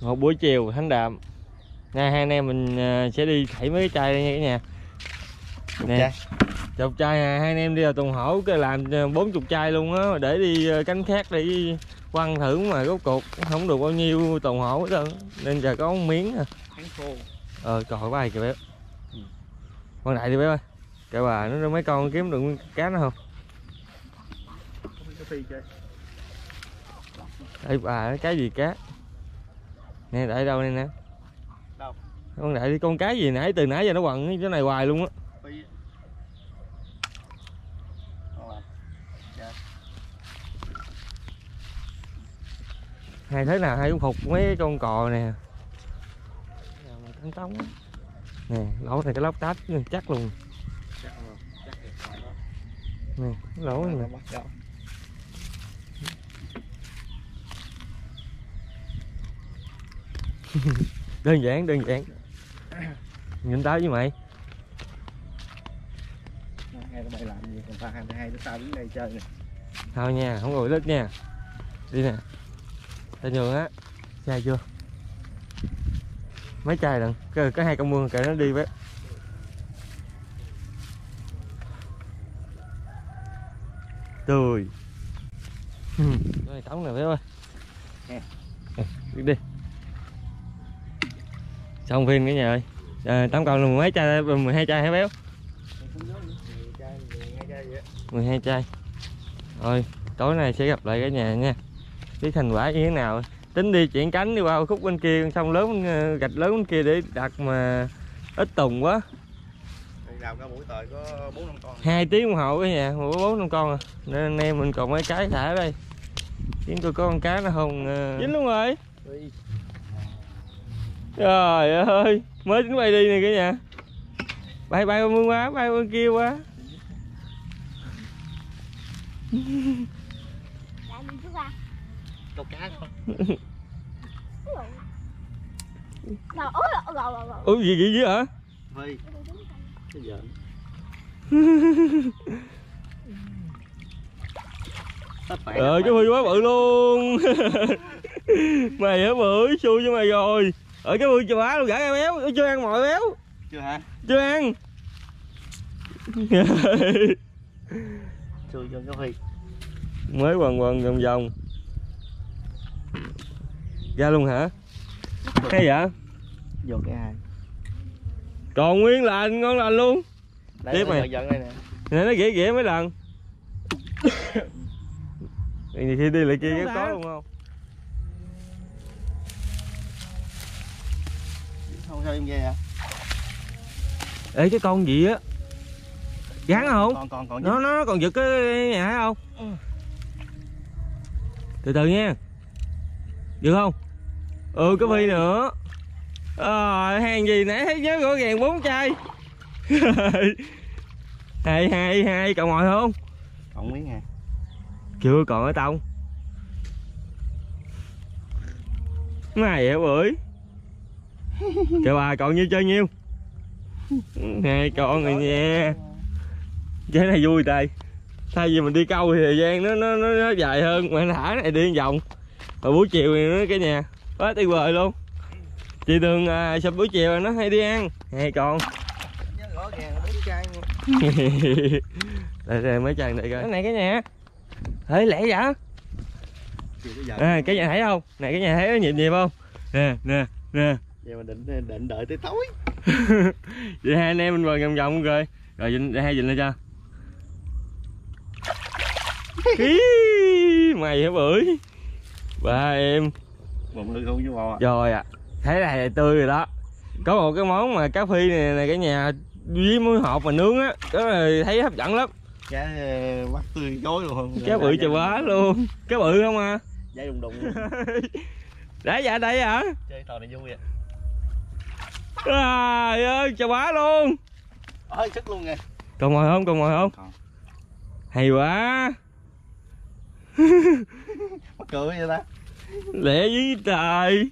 một buổi chiều thánh đạm. Nay hai anh em mình à, sẽ đi thảy mấy cái chai đây nha cả nhà. Nè chục chai à, hai anh em đi vào tuần hổ cái làm à, bốn chục chai luôn á để đi à, cánh khác để quăng thử mà rốt cuộc không được bao nhiêu tuần hổ hết trơn nên giờ có một miếng à ờ trời bài kìa béo con đại đi béo ơi. Kệ bà nó mấy con kiếm được cá nó không? Cái phi chơi. Ê bà nó cái gì cá Nè đợi đâu đây nè Đâu? Con đại đi con cái gì nãy từ nãy giờ nó quằn cái chỗ này hoài luôn á. Ngon lành. Hai thế nào hai cũng phục mấy con cò nè Tấn tống. Nè lỗ này cái lóc tách chắc luôn. Nè lỗ này nè Bắt đâu. Đơn giản đơn giản. Nhìn tao với mày. Hai đứa bay làm gì còn ta hai hai đứa tao đứng đây chơi nè. Thôi nha không ngồi lít nha. Đi nè. Ta nhường á. Chai chưa Mấy chai lần Cái, cái hai con mương kệ nó đi với. Tươi. Cái này tống nè bé ơi đi Xong phim cả nhà ơi à, Tống còn là mười mấy chai 12 chai hả béo. Mười mười hai chai vậy. 12 chai Rồi tối nay sẽ gặp lại cả nhà nha Cái thành quả như thế nào Tính đi chuyển cánh đi qua khúc bên kia Xong lớn ờ, gạch lớn bên kia để đặt mà ít tùng quá Đi đào cả buổi tời có bốn năm con. hai tiếng đồng hồ cả nhà một bốn năm con à Nên anh em mình còn mấy cái thả đây Kiếm tôi có con cá nó không ờ, Dính luôn rồi. Trời ơi Mới tính bay đi nè cả nhà. Bay bay mương quá Bay bên kia quá. Ủa gì gì gì hả. Ờ cái Huy quá bự luôn. Mày hả bự? Xui cho mày rồi Ở cái Huy cho bá luôn gã ra béo Nó chưa ăn mọi béo Chưa hả? Chưa ăn Chưa cho cái Phi. Mới quần quần vòng vòng Ra luôn hả Hay vậy Vô cái hai. Còn nguyên lành ngon lành luôn Đây Tiếp mày. giận đây nè. Nè nó ghẻ ghẻ mấy lần khi đi lại kia có luôn không sao em về à? Ê cái con gì á? Gắn không Còn còn còn nó nó còn giật cái nhà thấy không Ừ. từ từ nha. Được không? Ừ cái phi nữa. Ờ hàng gì nãy thấy nhớ rõ ràng bốn chai. Hai hai hai cậu ngồi không? Còn miếng à. chưa còn ở tông mày hả bưởi kêu bà còn nhiêu chơi nhiêu? Hai con rồi nha cái này vui tay thay vì mình đi câu thì thời gian nó nó nó, nó dài hơn mà thả này đi vòng. Rồi buổi chiều thì nó cái nhà quá tuyệt vời luôn. Chị thường à, sập buổi chiều nó hay đi ăn. Hai con. Đây đây mấy chàng này coi. Cái này cái nhà. Thấy lẻ vậy? À, cái nhà thấy không? Này cái nhà thấy nó nhịp nhịp không? Nè nè nè Vậy mà định định đợi tới tối. vậy hai anh em mình vòng vòng vòng rồi rồi dịnh hai dịnh lên cho Ý, mày hả bưởi ba em Bụng lư không với bò. à. rồi à thấy này tươi rồi đó có một cái món mà cá phi này này cái nhà với muối hộp mà nướng á đó là thấy hấp dẫn lắm Cá ờ, mắt tươi chối luôn cá bự chà bá luôn cá bự không à Dây đùng đùng. đã dạ đây hả Chơi trò này vui vậy. Trời ơi chà bá luôn Ôi sức luôn nè. còn ngồi không còn ngồi không Còn. hay quá Mắc cười vậy ta. lẹ với trời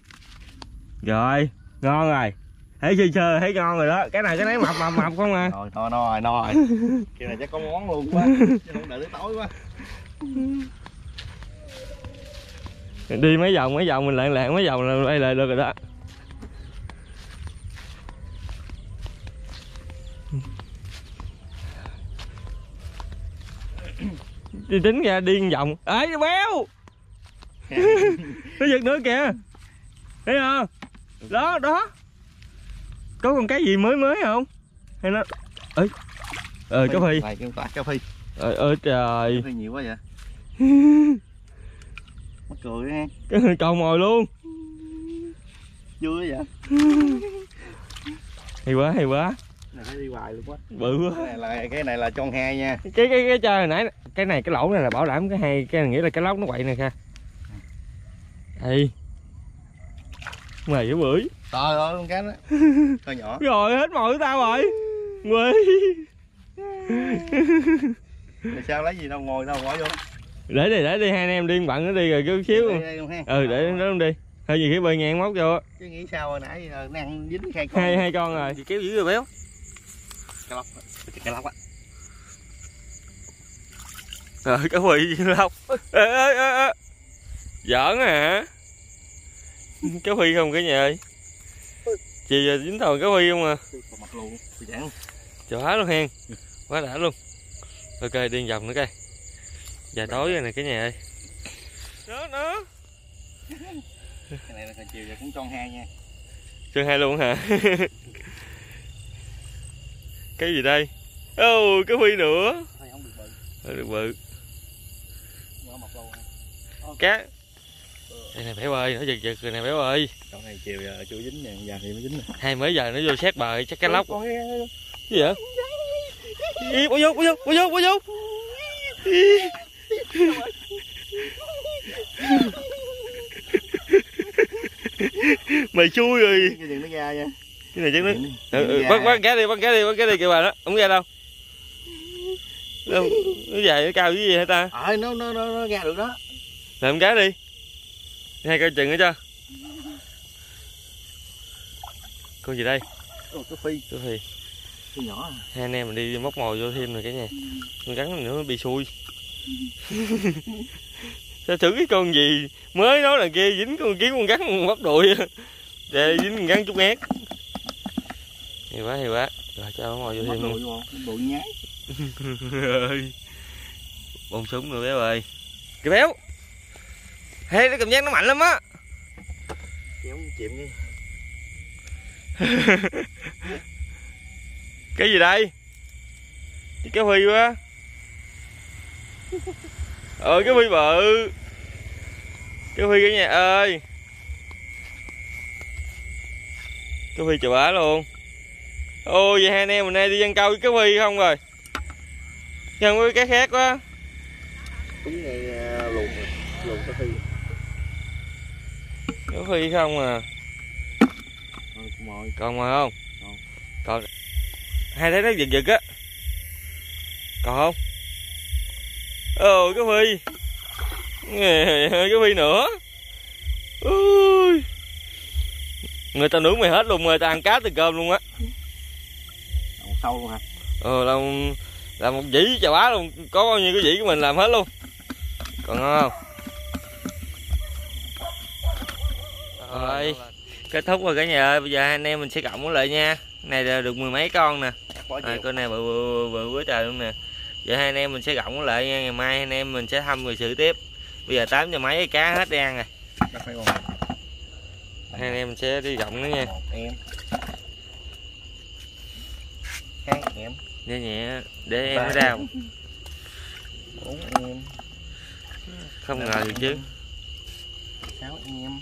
rồi ngon rồi thấy sơ sơ thấy ngon rồi đó cái này cái nấy mập mập mập không à Rồi no no rồi no rồi. Kỳ này chắc có món luôn quá. Chứ không đợi tới tối quá. đi mấy vòng mấy vòng mình lạng lạng mấy vòng là quay lại được rồi đó đi tính ra đi một vòng. Ấy nó béo. Nó giật nữa kìa. Thấy không? Đó đó. Có con cái gì mới mới không? Hay nó ấy ờ cá phi cá phi ờ ơi trời. Cá phi nhiều quá vậy. Mắc cười ha còn mồi luôn. Vui vậy. Hay quá hay quá Này phải đi hoài luôn quá. Bự quá. Cái này là, cái này là tròn hai nha. Cái cái cái chơi hồi nãy cái này cái lỗ này là bảo đảm cái hay cái này nghĩa là cái lóc nó quậy này kha. Đây mày cái bưởi. Trời ơi con cá đó Hơi nhỏ. Rồi hết mồi của tao rồi. Quê Rồi sao lấy gì đâu ngồi đâu bỏ vô. Để đi để đi hai anh em đi bận nó đi rồi chút xíu. Ha. Ừ để nó luôn đi. Hơi gì khi bơi ngang móc vô Chứ nghĩ sao hồi nãy giờ nó ăn dính hai con. Hai hai con rồi. Kéo dữ rồi béo Cá lóc Cá lóc á rồi cái phi lóc? Ê ê ê ê giỡn hả cái phi không cái nhà ơi chị giờ dính thòn cái phi không à? Mặt luôn chẳng chó luôn hen quá đã luôn. Ok đi vòng nữa coi. Giờ tối rồi này cái nhà ơi. Nó nó Cái này là chiều giờ cũng tròn hai nha. Chơi hai luôn hả cái gì đây? Ô cái phi nữa. Thôi không được bự Ờ, được bự Mở mặt luôn cá. Đây này béo ơi nó giật giật rồi nè béo ơi. Con này chiều giờ chưa dính nè Giờ thì mới dính nè. Hai mới giờ nó vô sát bờ chắc cá lóc. Con gì vậy? Ý, bỏ vô bỏ vô bỏ vô bỏ vô mày chui rồi. Cái chừng nó ra nha cái này chắc nó ừ, nó bắt bắt cá đi bắt cá đi bắt cá đi kìa bà đó. Không ra đâu. Đâu nó dài nó cao cái gì hả ta? Ờ nó nó nó nó ra được đó. Làm cá đi. Hai coi chừng nữa cho. Con gì đây? Ồ cái phi. Cái Phi. Nhỏ à. hai anh em mình đi móc mồi vô thêm rồi cả nhà. Con rắn nữa bị xui. Sao thử cái con gì mới nói là kia dính con kiếm con rắn bắp đùi để dính con rắn chút ngát hay quá hay quá. Rồi cho mồi vô Mất thêm luôn vô Đùi nhái. Bông súng rồi béo ơi. Cái béo. Hey cái cảm giác nó mạnh lắm á. Kéo chìm đi. Cái gì đây? Cái cá phi quá. Ờ cái phi bự. Cái phi cả nhà ơi. Cái phi chà bá luôn ô vậy hai anh em mình nay đi ăn câu với cái phi không rồi? Nhân với cái khác quá. Đúng ngay luồn Luồn cái phi cái phi không à? Còn mà không? Còn. hai thấy nó giật giật á. Còn không? Ồ cái phi cái phi nữa. Ui. Người ta nướng mày hết luôn người ta ăn cá từ cơm luôn á sâu luôn hả? Ờ làm làm một dĩ chà bá luôn. Có bao nhiêu cái dĩ của mình làm hết luôn. Còn ngon không? Rồi. kết thúc rồi cả nhà ơi. Bây giờ hai anh em mình sẽ cộng lại nha. Này là được mười mấy con nè. À, con này bự bự, bự quá trời luôn nè. Giờ hai anh em mình sẽ cộng lại nha. Ngày mai anh em mình sẽ thăm người xử tiếp. Bây giờ tám giờ mấy cái cá hết đi ăn rồi hai anh em mình sẽ đi cộng nó nha. Em Hai em nhẹ nhẹ để em Ba nó đau Bốn em không ngờ được chứ. Sáu em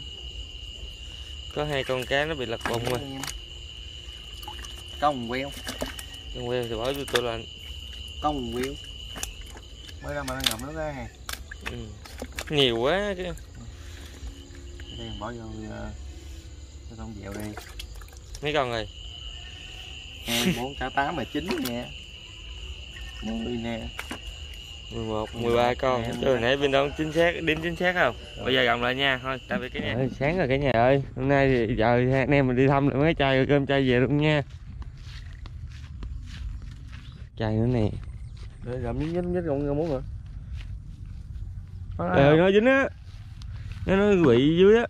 có hai con cá nó bị lật bụng rồi. Con queo. Con queo thì bỏ vô tủ lạnh Con queo. Mới ra mà nó ngậm nó ra hè. Ừ. nhiều quá chứ. Đây bỏ vô ờ, Cái con dẹo đây mấy con rồi hai bốn cả tám mà chín nha mười nè. 11, 13 con. Em- Chứ hồi nãy bên đó chính xác, đếm chính xác không? Bây giờ gồng lại nha, thôi tạm biệt cái nhà Sáng rồi cả nhà ơi, hôm nay thì giờ anh em mình đi thăm lại mấy chai cơm chay về luôn nha. Chai nữa nè. Để làm miếng dính dính con muốn rồi. Ờ, nó dính á. Nó nó bị dưới á.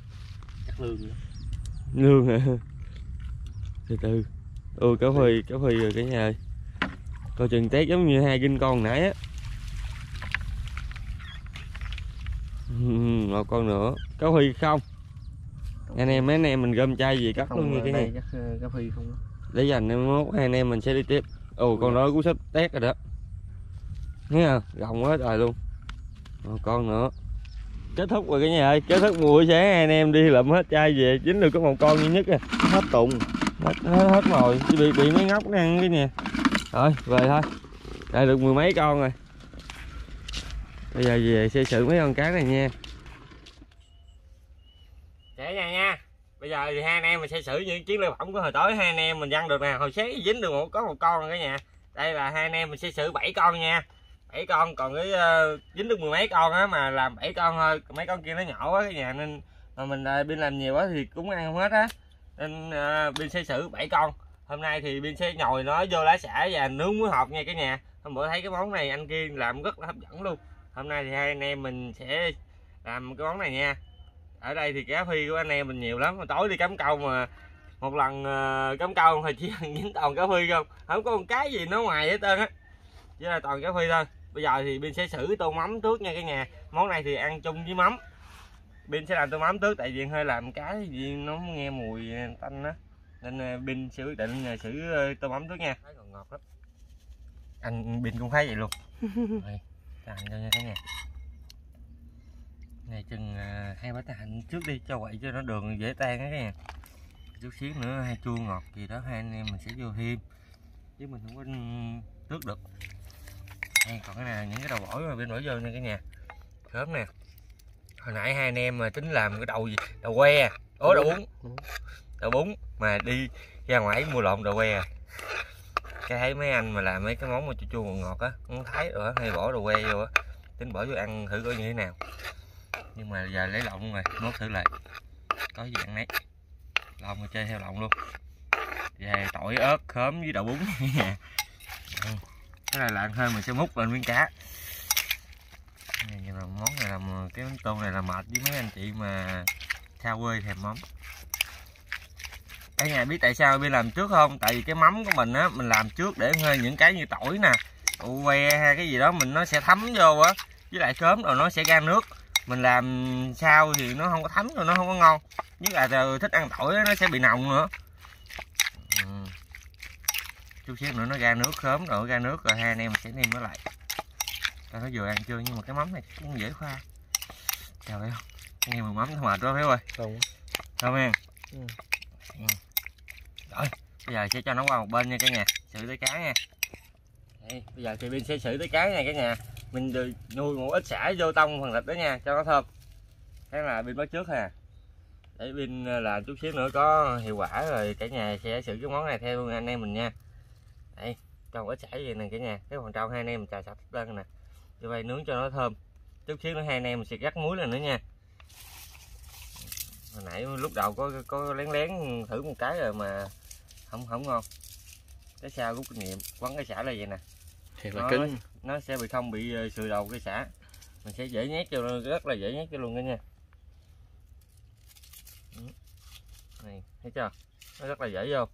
Chắc lương lương hả? Từ từ ôi cá phi cá phi rồi cả nhà ơi. Coi chừng tét giống như hai kinh con nãy á. Một con nữa. Cá phi không? Anh em mấy anh em mình gom chai gì cắt luôn như cái này cá phi không để dành em mốt hai anh em mình sẽ đi tiếp. Ồ con đó cũng sắp tét rồi đó. Nghe không rộng quá trời luôn. Một con nữa. Kết thúc rồi cả nhà ơi. Kết thúc buổi sáng hai anh em đi lượm hết chai về. Chính được có một con duy nhất à. Hết tụng hết hết, hết rồi. Chỉ bị bị mấy ngóc nó ăn cái nè. Rồi về thôi. Đã được mười mấy con rồi. Bây giờ về sẽ xử mấy con cá này nha. Trẻ nhà nha. Bây giờ thì hai anh em mình sẽ xử những chiến lợi phẩm của hồi tối. Hai anh em mình văng được nè. Hồi sáng dính được một có một con rồi cả nhà. Đây là hai anh em mình sẽ xử bảy con nha. Bảy con còn cái uh, dính được mười mấy con á mà làm bảy con thôi. Mấy con kia nó nhỏ quá cái nhà nên mà mình uh, bên làm nhiều quá thì cũng ăn không hết á nên uh, bên sẽ xử 7 con. Hôm nay thì bên sẽ nhồi nó vô lá xả và nướng muối hộp nha cả nhà. Hôm bữa thấy cái món này anh kia làm rất là hấp dẫn luôn. Hôm nay thì hai anh em mình sẽ làm cái món này nha. Ở đây thì cá phi của anh em mình nhiều lắm. Hồi tối đi cắm câu mà một lần uh, cắm câu thì chỉ dính toàn cá phi không. Không có con cái gì nó ngoài hết trơn á. Chỉ là toàn cá phi thôi. Bây giờ thì bên sẽ xử tô mắm trước nha cả nhà. Món này thì ăn chung với mắm bên sẽ làm tô mắm trước tại vì hơi làm cái gì nó nghe mùi tanh á. Nên uh, bên sẽ quyết định uh, xử uh, tô mắm trước nha. Thấy còn ngọt lắm. Anh bên cũng thấy vậy luôn. Rồi, tàn cho nha cả nhà này chừng hai bát hành trước đi cho quậy cho nó đường dễ tan cả nhà chút xíu nữa hay chua ngọt gì đó hai anh em mình sẽ vô thêm. Chứ mình không có tước được. Đây, còn cái này là những cái đầu ổi mà bên bỏ vô nha cả nhà. Khớm nè hồi nãy hai anh em mà tính làm cái đầu gì đầu que. Ố đầu bún. Đầu bún mà đi ra ngoài mua lộn đầu que. Cái thấy mấy anh mà làm mấy cái món mà chua chua ngọt ngọt á không thấy rồi hay bỏ đầu que vô á tính bỏ vô ăn thử coi như thế nào. Nhưng mà giờ lấy lộn rồi nốt thử lại. Có gì ăn nấy. Lộn mà chơi theo lộn luôn. Về tỏi ớt khóm với đậu bún. Cái này là ăn hơn mình sẽ múc lên miếng cá này là món này là cái món tôm này là mệt với mấy anh chị mà xa quê thèm mắm. Cả nhà biết tại sao bên làm trước không? Tại vì cái mắm của mình á, mình làm trước để hơi những cái như tỏi nè que hay cái gì đó, mình nó sẽ thấm vô á. Với lại sớm rồi nó sẽ ra nước. Mình làm sao thì nó không có thấm rồi, nó không có ngon. Với từ thích ăn tỏi nó sẽ bị nồng nữa. Ừ. Chút xíu nữa nó ra nước khóm rồi ra nước rồi hai anh em sẽ nêm nó lại cho nó vừa ăn chưa nhưng mà cái mắm này cũng dễ khoa trời ơi nghe mùi mắm nó mệt quá phải ơi? Không không em Ừ. Ừ. rồi bây giờ sẽ cho nó qua một bên nha cả nhà xử tới cá nha. Đây, bây giờ thì bên sẽ xử tới cá nha cả nhà. Mình nuôi một ít xả vô tông phần thịt đó nha cho nó thơm. Thế là bên bắt trước ha. Để bên làm chút xíu nữa có hiệu quả rồi cả nhà sẽ xử cái món này theo anh em mình nha. Đây cho một ít xả vậy nè cả nhà. Cái phần trâu hai anh em mình xào sạch lên nè như vậy nướng cho nó thơm. Chút xíu nữa hai anh em mình sẽ gắt muối lên nữa nha. Hồi nãy lúc đầu có có lén lén thử một cái rồi mà không không ngon. Cái sau rút kinh nghiệm quấn cái xả là vậy nè. Thiệt là nó, cứng nó sẽ bị không bị ờ, sườn đầu cái xả. Mình sẽ dễ nhét cho rất là dễ nhét cho luôn đó nha. Này thấy chưa? Nó rất là dễ vô.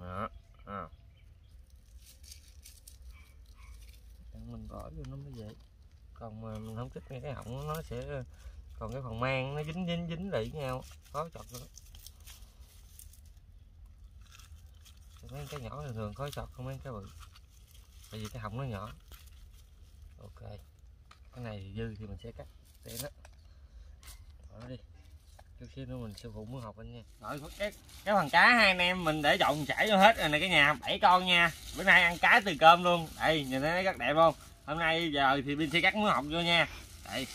Đó à. Mình bỏ vô nó mới dễ còn mà mình không thích cái họng nó sẽ, còn cái phần mang nó dính dính dính lại với nhau, khó chọc nữa mấy cái nhỏ thường thường khó chọc không mấy cái bự. Tại vì cái họng nó nhỏ. Ok. Cái này thì dư thì mình sẽ cắt tên nó. Bỏ nó đi. Trước khi nữa mình sư phụ muốn học anh nha. Rồi cái cái phần cá hai anh em mình để dọn chảy cho hết rồi này, cái nhà bảy con nha. Bữa nay ăn cá từ cơm luôn. Đây, nhìn thấy rất đẹp không? Hôm nay giờ thì bên sẽ cắt muốn học vô nha. Đây.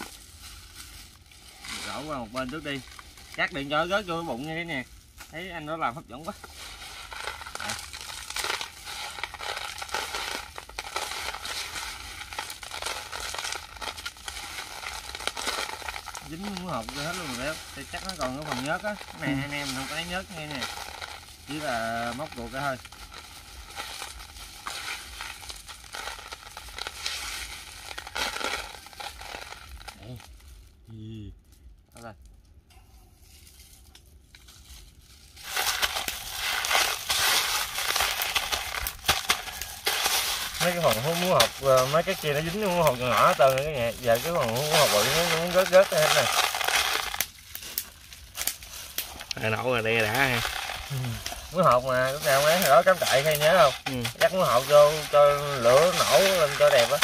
Đổ qua một bên trước đi. Cắt điện cho rớt vô cái bụng như thế nè thấy anh nó làm hấp dẫn quá. Dính hộp vô hết luôn rồi thì chắc nó còn cái phần nhớt á. Cái này Ừ. anh em không có lấy nhớt nghe nè. Chỉ là móc ruột ra thôi Đây. Gì? rồi mấy cái ờ, mấy cái kia nó dính muối hộp nhỏ tơn cái nhà giờ cái muối hộp bự nó muốn rớt rớt hết này à, nổ rồi đây đã ha. Muối hộp mà lúc nào mấy đó cắm trại hay nhớ không? Ừ. dắt muối hộp vô cho lửa nổ lên cho đẹp á.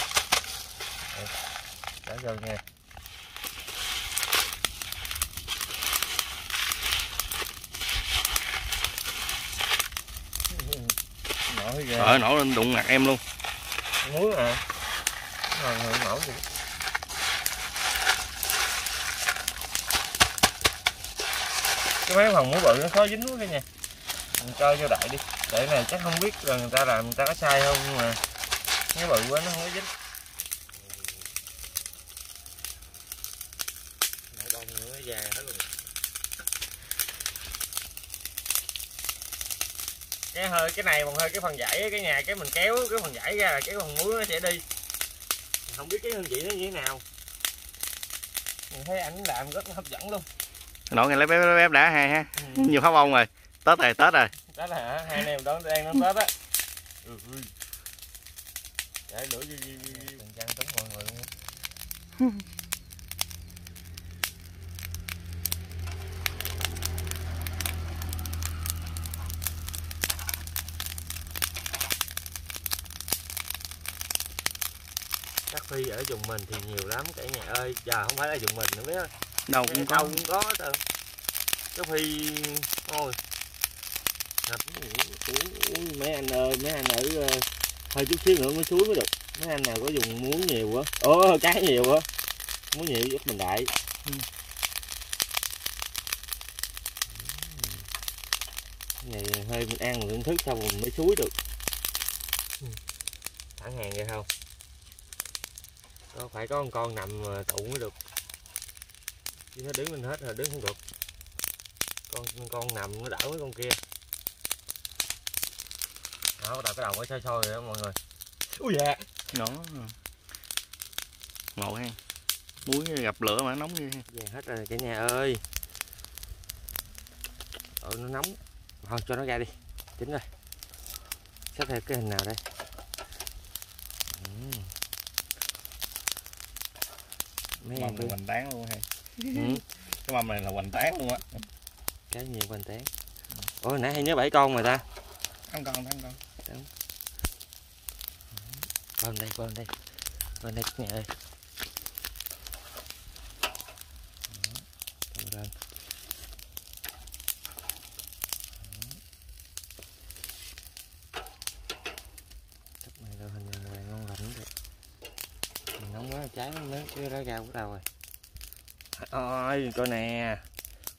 Để vô nha. Nổi ghê nổ lên đụng mặt em luôn muối à? Rồi rồi mẫu gì cái mấy phần muối bự nó khó dính quá cái nha. Mình cho vô đại đi. Để này chắc không biết là người ta làm, người ta có sai không, nhưng mà cái bự quá nó không có dính. Nãy bông nữa, già hết rồi. Cái hơi cái này còn hơi cái phần dãy cái nhà cái mình kéo cái phần dãy ra là cái phần muối nó sẽ đi. Không biết cái hương vị nó như thế nào. Mình thấy ảnh làm rất là hấp dẫn luôn. Nổ ngay lấy bếp bếp đã ha ha. Ừ. nhiều pháo bông rồi. Tết rồi tết rồi. Đó là hả? Hai anh em đón đang đón tết á. Ừ, ừ. để lửa gì gì gì đừng chăn túng mọi người luôn vùng mình thì nhiều lắm cả nhà ơi. Giờ không phải là vùng mình nữa biết không? Đâu cũng có. cũng có tờ cái phi ôi ngập mấy anh ơi mấy anh ở ờ, hơi chút xíu nữa mới suối mới được. Mấy anh nào có dùng muối nhiều quá. Ồ cá nhiều quá. Muối nhiều giúp mình đại. Ừ. Này hơi mình ăn mình thưởng thức xong mình mới suối được. Thẳng hàng vậy không có phải có con con nằm tụ mới được. Chứ nó đứng lên hết rồi đứng không được. Con con nằm nó đỡ mấy con kia. Đó bắt đầu cái đầu mới sôi sôi rồi đó mọi người. Ui dạ nó ngộ ha muối gặp lửa mà nó nóng như về hết rồi cả nhà ơi. Ừ nó nóng. Thôi cho nó ra đi. Chín rồi. Sắp theo cái hình nào đây mấy mâm này hoành tán luôn ha. Ừ. cái mâm này là hoành tán luôn á. Cá nhiều quanh tán ôi nãy hay nhớ bảy con mà ta. Ăn con ăn con bên đây bên đây bên đây nhà ơi Đó, lên Chắc này đâu hình như là ngon lành rồi Mình nóng quá cháy nó cái đó ra của đâu rồi ôi coi nè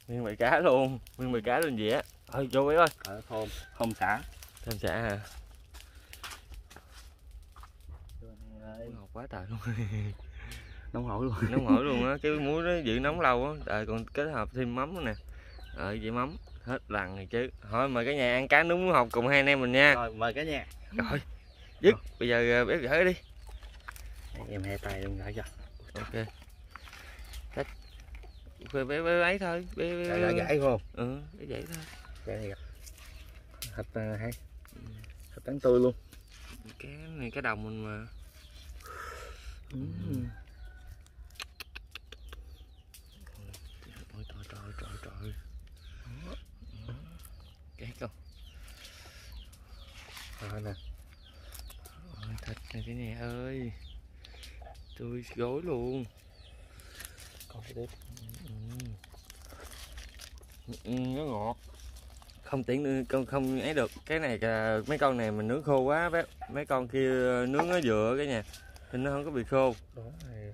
nguyên bầy cá luôn. Nguyên bầy cá luôn vậy á ơi vô bé ơi ở thôn thôn xã thêm xả hả? Ngọt quá trời luôn. Nóng hổi luôn. Nóng hổi luôn á. Cái muối nó giữ nóng lâu á. Rồi còn kết hợp thêm mắm nữa nè. Ờ vậy mắm. Hết lần rồi chứ. Thôi mời cả nhà ăn cá nướng muối hột cùng hai anh em mình nha. Rồi mời cả nhà. Rồi. Dứt. Bây giờ ờ, bếp gửi đi. Em hai tay luôn gửi cho. Ok bé bé bé ấy thôi bé bé gửi gãy không ừ bé vậy thôi. Gãy này thịt uh, hay. Thịt tán tươi luôn. Cái này cái đồng mình mà. Ừ. Ôi trời trời trời trời. Cái con rồi nè. Ôi thịt này cái nhà ơi. Tươi gối luôn. Con cái đếp ừ. Ừ, nó ngọt. Không tiện con không ấy được. Cái này mấy con này mình nướng khô quá mấy, con kia nướng nó vừa cái nhà thì nó không có bị khô. Đó này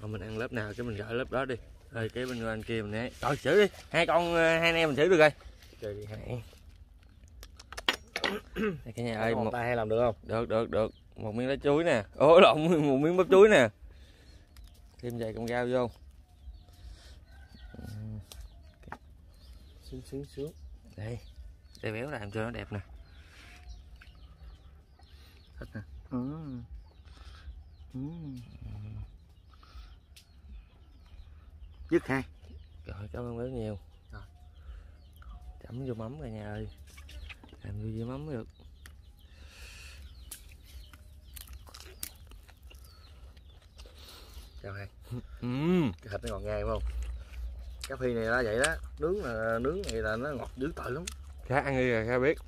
Thôi mình ăn lớp nào cái mình gỡ lớp đó đi. Rồi cái bên bên kia mình ấy. Rồi xử đi. Hai con ờ, hai anh em mình xử được rồi. Chơi đi hai. Cả nhà ơi ơi một tay hay làm được không? Được được được. Một miếng lá chuối nè. Ố lộn một miếng bắp chuối nè thêm vài con rau vô. Xíu xíu xíu. Đây để béo làm cho nó đẹp nè. Thịt nè. Ừ. Ừ. dứt ha Rồi cảm ơn rất nhiều. Rồi. Chấm vô mắm rồi nha ơi. Làm vô với mắm mới được chào hai. Ừm cái thịt nó ngọt ngào không? Cá phi này là vậy đó. Nướng là nướng này là nó ngọt dữ tợn lắm. Khá ăn đi rồi khá biết.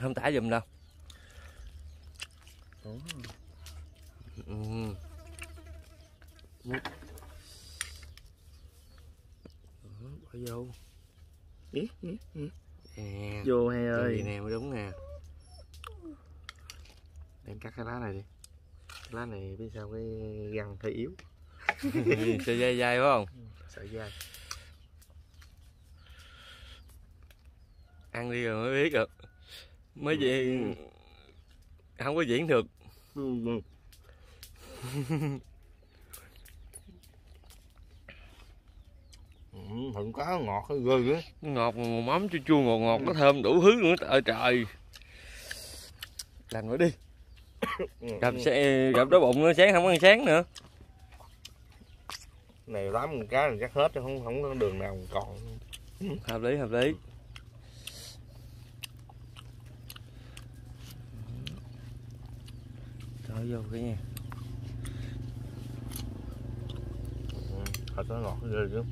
Không tả giùm đâu. Đó, Bỏ vô. Ý, ý, ý. Vô hai Vậy ơi. nè mới đúng nè. Đem cắt cái lá này đi lá này biết sao cái răng hơi yếu. Sẽ dai dai phải không? sợ dai Ăn đi rồi mới biết được. Mới gì Không có diễn được. Ừ. ừ. Ừ, thịt cá ngọt hơi ghê á. Ngọt mà mắm chua chua ngọt ngọt nó thơm đủ thứ nữa trời trời. Làm nữa đi. Ừ, gặp ừ. sẽ gặp đói bụng nữa sáng không ăn sáng nữa. Này lắm con cá này chắc hết không không có đường nào còn. Hợp lý hợp lý. Cho vô cái nha. Ừ. thịt nó ngọt ghê chứ.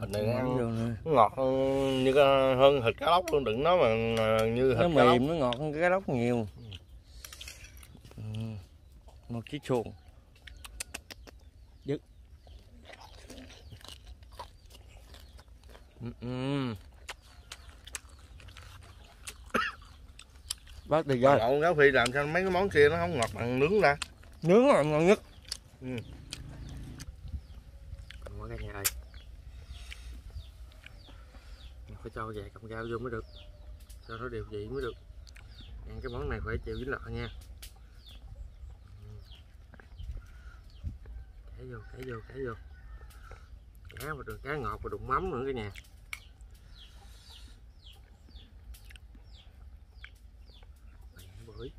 Thịt này Mắm ăn nó ngọt ừ, như hơn thịt cá lóc luôn đừng nói mà như thịt nó cá lóc. mềm nó ngọt hơn cái lóc nhiều ừ. một chiếc xuồng dứt ừ. ừ. bác đi Rồi. Đậu cá phi làm sao mấy cái món kia nó không ngọt bằng nướng ra nướng là ngon nhất Cầm qua cả nhà ơi Mình phải cho vài cọng rau vô mới được Cho nó đều vị mới được Ăn cái món này phải chịu dính lọ nha Cá vô, cá vô, cá vô. Cá mà được cá ngọt và đụng mắm nữa cả nhà. Bưởi?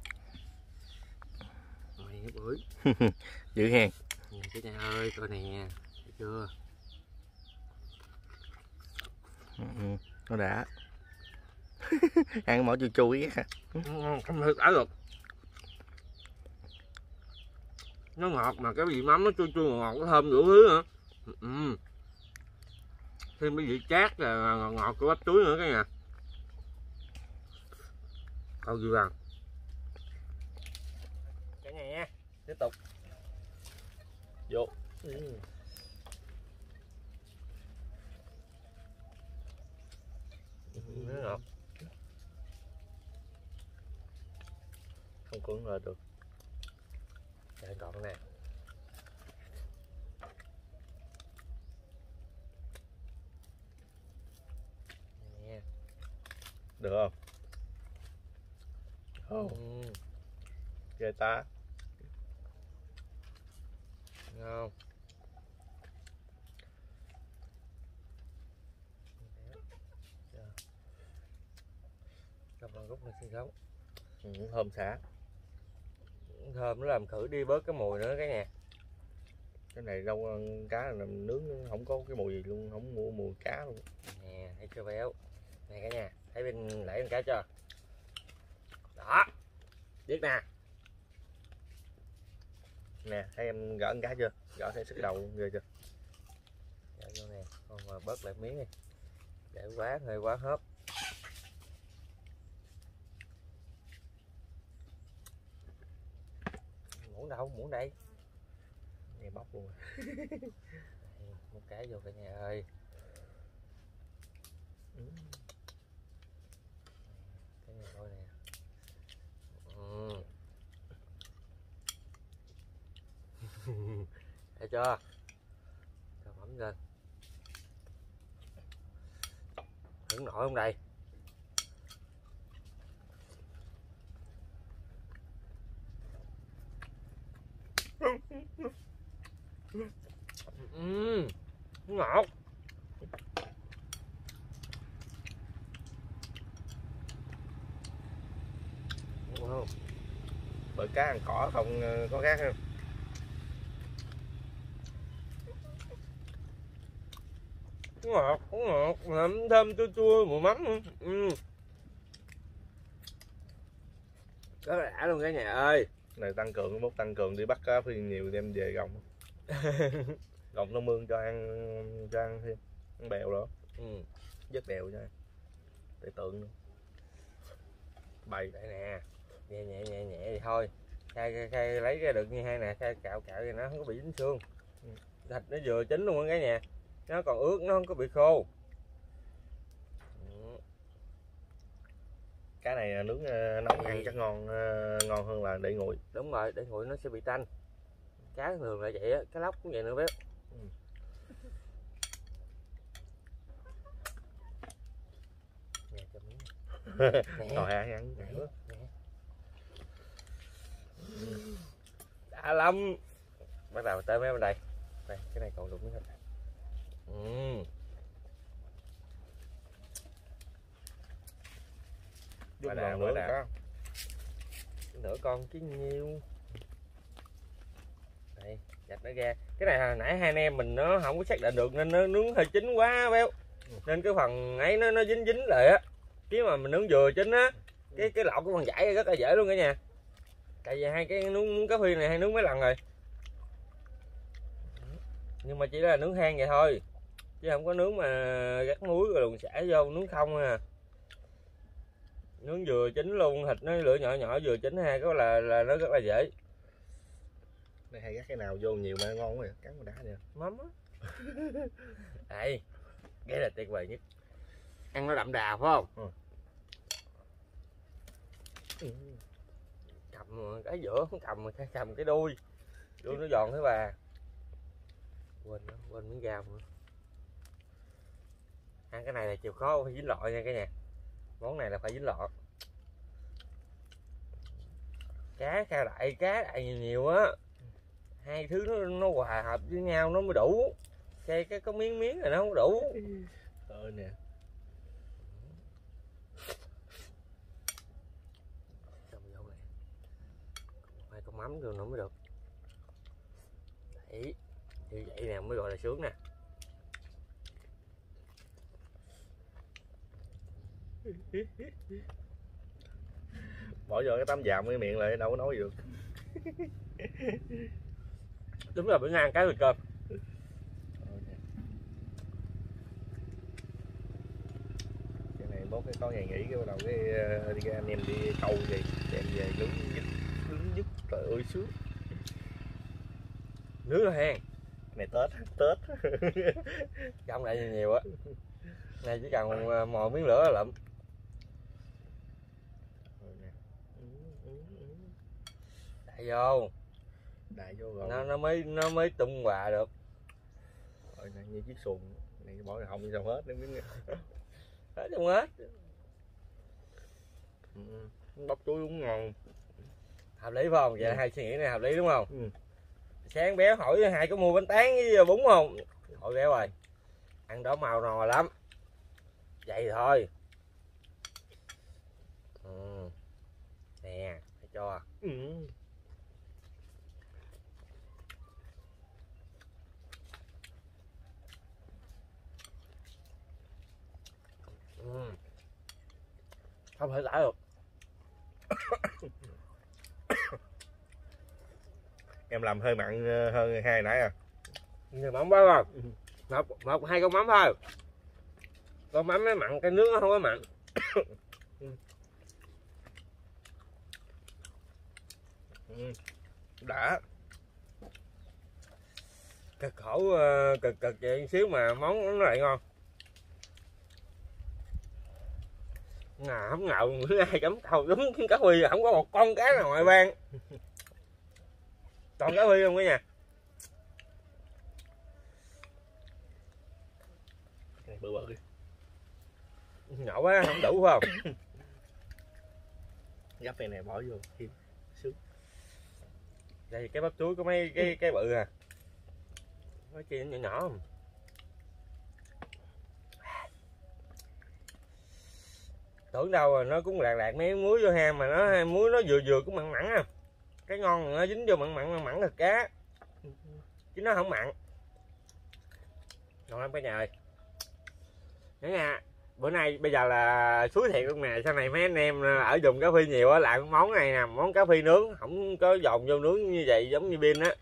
Mày bưởi? Giữ hàng. Nhìn cái nhà ơi, coi nè Thấy chưa? Ừ, nó đã. Ăn mỏ ghét hả? Ngon không thể tả được nó ngọt mà cái vị mắm nó chua chua ngọt nó thơm đủ thứ nữa. Ừ. thêm cái vị chát là ngọt, ngọt của bắp chuối nữa cái nhà. Câu gì vàng cái này nha. Tiếp tục. Vô. Ừ. nó ngọt. Không cuốn rồi được để còn nè. Được không? Không. Ừ. ghê ta. Ngon. Cầm bằng gốc này xinh xấu ừ, thơm xả Thơm, nó làm khử đi bớt cái mùi nữa cái nhà cái này rau ăn cá là nướng, không có cái mùi gì luôn, không mua mùi cá luôn. Nè, thấy chưa béo? Nè cả nhà, Thấy bên lấy con cá chưa? Đó, Biết nè. Nè, thấy em gỡ con cá chưa? Gỡ thấy sức đầu ghê chưa? Gỡ vô nè, Con mà bớt lại miếng đi. Để quá, hơi quá hớp. Muỗng đâu muỗng đây nghe bóc luôn Một cái vô cả nhà ơi. Ừ. Cái này thôi nè. Ừ. Thấy chưa? Cho mắm lên. Hứng nổi không đây? Ừm, ngọt. Wow. bởi cá ăn cỏ không ờ, có khác không? Ngọt ngọt. Ngậm thơm chua chua mùi mắm ừ. là đã luôn cả nhà ơi. Này tăng cường bốc tăng cường đi bắt cá phi nhiều đem về gồng gồng nó mương cho ăn cho ăn thêm ăn bèo đó ừ. rất bèo cho ăn để tượng nữa bày đây nè. Nhẹ nhẹ nhẹ nhẹ vậy thôi. Khai, khai, khai lấy ra được như hai nè khai cạo cạo thì nó không có bị dính xương. Thịt nó vừa chín luôn cả nhà. Nó còn ướt nó không có bị khô. Ừ. cá này nướng ờ, nấu ăn chắc ngon ờ, ngon hơn là để nguội. Đúng rồi để nguội nó sẽ bị tanh cá thường là vậy á cá lóc cũng vậy nữa béo Ừ. nè cho miếng. Nè. Ăn ăn nè, nữa nè. đã lắm. Bắt đầu tới mấy bên đây. Đây cái này còn đúng miếng thịt ừ. Bà đào, bà đào. nửa con. Chứ nhiêu nó ra cái này hồi nãy hai anh em mình nó không có xác định được nên nó nướng hơi chín quá béo. Nên cái phần ấy nó nó dính dính lại á. Chứ mà mình nướng vừa chín á cái cái lọt của phần giải rất là dễ luôn cả nhà. Tại vì hai cái nướng, nướng cá phi này hay nướng mấy lần rồi. Nhưng mà chỉ là nướng than vậy thôi chứ không có nướng mà gắt muối rồi luồn xả vô nướng không à. Nướng vừa chín luôn thịt nó lửa nhỏ nhỏ vừa chín ha có là là nó rất là dễ đây hay cái nào vô nhiều mà ngon quá vậy. cắn con đá nè mắm á đây cái là tuyệt vời nhất. Ăn nó đậm đà phải không? Ừ. cầm cái giữa không cầm cầm cái đuôi. Đuôi nó giòn thế bà quên nó quên miếng rau nữa ăn cái này là chịu khó phải dính lọ nha cả nhà. Món này là phải dính lọ. Cá cao đại cá đại nhiều nhiều á hai thứ nó nó hòa hợp với nhau nó mới đủ. Cây cái có miếng miếng là nó không đủ. Ờ nè. Cầm vô này hai con mắm rồi nó mới được. Đấy như vậy nè mới gọi là sướng nè. Bỏ vô cái tấm dạm cái miệng lại đâu có nói được đúng là bữa ngang cái rồi cơm. Cái này bốt cái có ngày nghỉ cái bắt đầu cái đi ra anh em đi câu gì đem về nướng dứt nướng dứt trời ơi sướng. Nướng rồi hen này tết tết. Trong lại nhiều, nhiều á. Này chỉ cần ờ, mồi miếng lửa là lụm. Vô đại vô rồi. Nó nó mới nó mới tung hòa được. Rồi nè, như chiếc xuồng. Này bỏ hồng sao hết nó miếng hết không hết. Ừ. bắp chuối cũng ngon. Hợp lý phải không? Vậy Ừ. hai suy nghĩ này hợp lý đúng không? Ừ. sáng béo hỏi hai có mua bánh tán với bún không? Hỏi béo rồi. Ăn đó màu nò lắm. Vậy thôi. Ừ. nè phải cho. Ừ. ừ. không thể tả được. Em làm hơi mặn ờ, hơn hai nãy à. Nhiều mắm quá rồi Ừ. một, một hai con mắm thôi. Con mắm mới mặn cái nước nó không có mặn. Ừ. đã. Cực khổ ờ, cực cực vậy xíu mà món nó lại ngon ngà không ngầu bữa ai cắm cầu đúng cá huy không có một con cá nào ngoài ban còn cá huy không cả nhà. Bự bự nhỏ quá không đủ phải không? Gấp này này bỏ vô thêm đây cái bắp chuối có mấy cái cái bự à. Mấy kia nhỏ nhỏ không tưởng đâu rồi, nó cũng lạc lạc mấy muối vô ham mà nó, muối nó vừa vừa cũng mặn mặn à. Cái ngon nó dính vô mặn mặn mặn mặn thịt cá. Chứ nó không mặn. Ngon lắm cả nhà ơi. Nhớ nha, bữa nay bây giờ là suối thiệt luôn nè sau này mấy anh em ờ, ở dùng cá phi nhiều á, làm món này nè, món cá phi nướng, không có dồn vô nướng như vậy giống như pin á,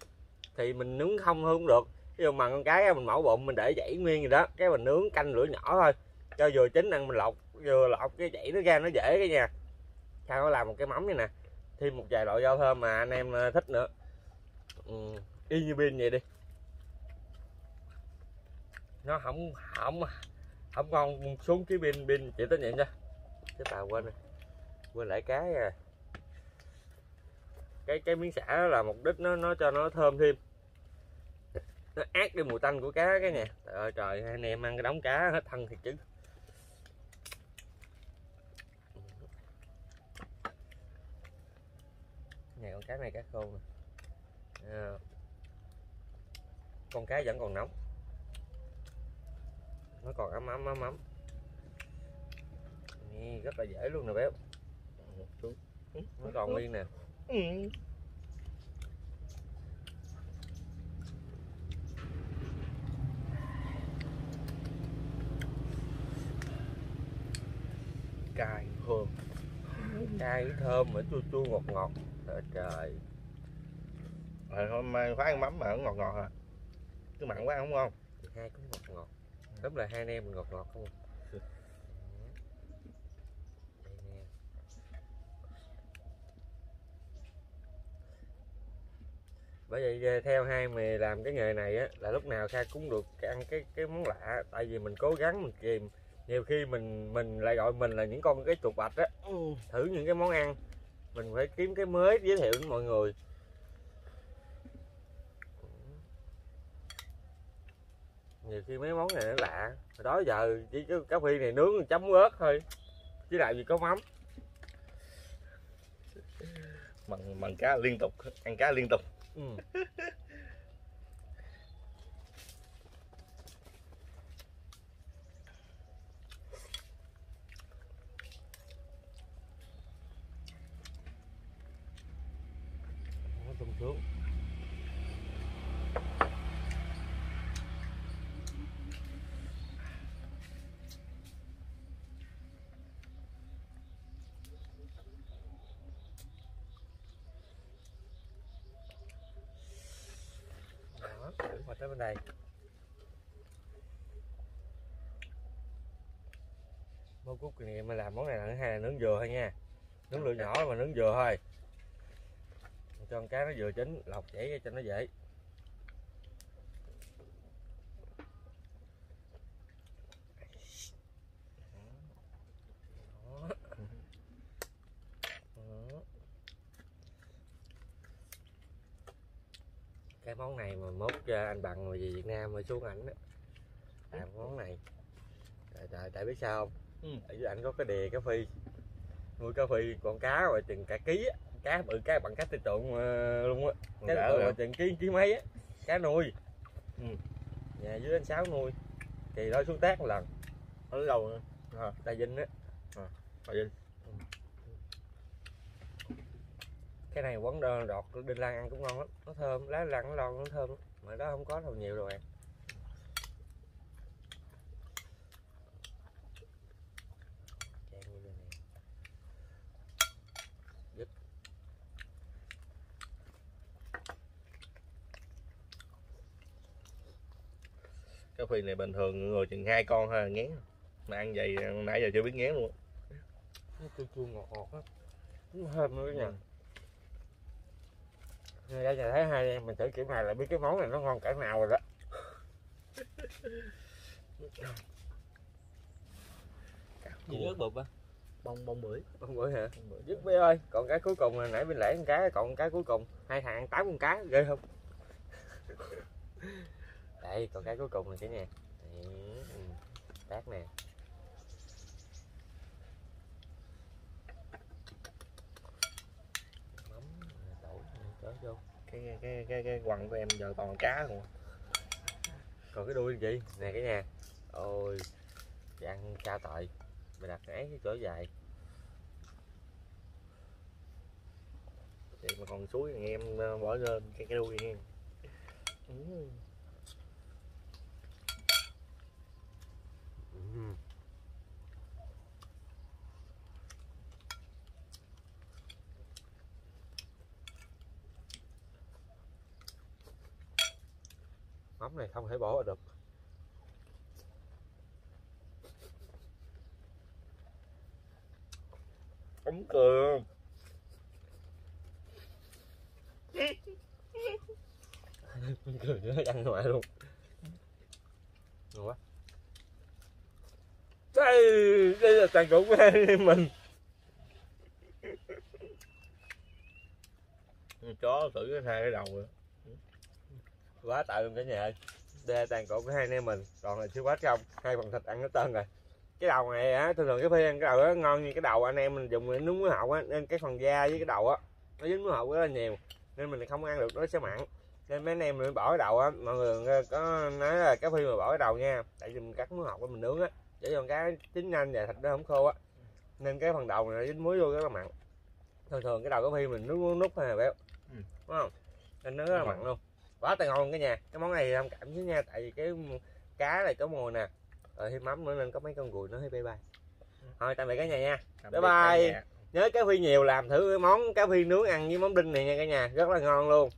thì mình nướng không không được. Ví dụ mà con cái mình mổ bụng, mình để dãy nguyên gì đó, cái mình nướng canh lửa nhỏ thôi, cho vừa chín ăn mình lọc vừa lọc cái dãy nó ra nó dễ cái nha. Sao nó làm một cái mắm này nè thêm một vài loại rau thơm mà anh em ờ, thích nữa. Ừ, y như pin vậy đi. Nó không không không ngon xuống cái pin pin chỉ tới nhận nha. Cái tàu quên rồi. Quên lại cái à cái cái miếng xả là mục đích nó nó cho nó thơm thêm. Nó át đi mùi tanh của cá cái nè. Trời ơi trời anh em ăn cái đống cá hết thân thiệt chứ. Này con cá này cá khô nè. À. con cá vẫn còn nóng. Nó còn ấm ấm ấm ấm. Nè, rất là dễ luôn nè béo. Nó còn nguyên nè. Cay thơm. Cay thơm mà chua chua ngọt ngọt trời trời. Rồi hôm khoái ăn mắm mà ngọt ngọt à. Cứ mặn quá không ngon. Hai cũng ngọt ngọt. Đúng là hai anh em mình ngọt ngọt không? Đây nè bởi vậy theo hai mày làm cái nghề này á là lúc nào kha cũng được ăn cái cái món lạ. Tại vì mình cố gắng mình kìm. Nhiều khi mình mình lại gọi mình là những con cái chuột bạch á. Thử những cái món ăn mình phải kiếm cái mới giới thiệu đến mọi người. Nhiều khi mấy món này nó lạ. Hồi đó giờ chỉ có cá phi này nướng chấm ớt thôi chứ làm gì có mắm. Mặn mặn cá liên tục ăn cá liên tục. Ừ. Nó tung xuống. Đó qua tới bên đây. Món cút này mà làm món này là hai là nướng dừa thôi nha. Nướng lửa nhỏ mà nướng dừa thôi cho con cá nó vừa chín lọc chảy ra cho nó dễ. Cái món này mà mốt cho anh bằng về Việt Nam mà xuống ảnh á. Làm món này. Tại tại tại biết sao không? Ừ. ở dưới ảnh có cái đè cá phi. Nuôi cá phi con cá rồi chừng cả ký á cá bự cá bằng cá tư tượng ờ, luôn á. Cá tư tượng chừng ký ký mấy á. Cá nuôi. Ừ. nhà dưới anh sáu nuôi. Thì đó xuống tác một lần. Ở nữa. À, đại vinh á. Bà Vinh. cái này quấn đọt đinh lăng ăn cũng ngon lắm. Nó thơm lá lăng nó lon nó thơm mà đó không có đâu nhiều rồi bạn Chan vô đây nè. Dứt. Cá phi này bình thường người chừng hai con thôi là ngén mà ăn vậy nãy giờ chưa biết ngén luôn. Nó chua chua ngọt ngọt á. Nó thơm nữa nha. Nên ra nhà thấy hai em mình thử kiểu này là biết cái món này nó ngon cỡ nào rồi đó. Gì ớt bụp á? Bông bông bưởi. Không bữa hả? Dứt bé ơi còn cái cuối cùng là nãy bên lễ con cá còn cái cuối cùng hai thằng ăn tám con cá ghê không đây còn cái cuối cùng là cái nè ừ, tát nè. Mắm đổ chớ vô. Cái cái cái cái quần của em giờ toàn cá không à. còn cái đuôi gì? Nè cái nhà. Ôi ăn cao tội. Mày đặt ấy cái chỗ dài. Vậy mà còn suối thì em ờ, bỏ lên cái cái đuôi nha Ừ. mắm này không thể bỏ được. Ống cường cười nó ăn ngoài luôn. Ngon quá đây đây là tàn cục của hai mình. Chó thử cái hai cái đầu rồi. Quá tại luôn cả nhà ơi. Đây là tàn cổ của hai anh em mình. Còn là siêu quá trong, hai phần thịt ăn nó tên rồi. Cái đầu này á, thường thường cái phi ăn cái đầu đó ngon như cái đầu anh em mình dùng để nướng muối hậu á, nên cái phần da với cái đầu á, nó dính muối hậu rất là nhiều, nên mình không ăn được, nó sẽ mặn. Nên mấy anh em mình bỏ cái đầu á, mọi người có nói là cái phi mà bỏ cái đầu nha, tại vì mình cắt muối hậu của mình nướng á để cho cái chín nhanh và thịt nó không khô á. Nên cái phần đầu này dính muối vô rất là mặn. Thường thường cái đầu cái phi mình nướng nút hay là béo. Ừ. đúng không? Nên nó rất là mặn luôn. Quá tài ngon cả nhà. Cái món này thông cảm chứ nha. Tại vì cái cá này có mùi nè. Rồi thêm mắm nữa nên có mấy con ruồi nó hơi bay bay thôi tạm biệt cả nhà nha. Tạm Bye bye. nhớ cá phi nhiều làm thử cái món cá phi nướng ăn với món đinh này nha cả nhà. Rất là ngon luôn